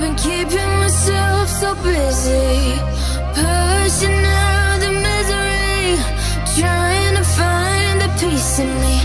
Been keeping myself so busy, pushing out the misery, trying to find the peace in me.